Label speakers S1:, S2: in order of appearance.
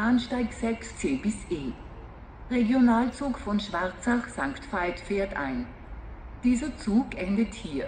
S1: Bahnsteig 6c bis E. Regionalzug von Schwarzach St. Veit fährt ein. Dieser Zug endet hier.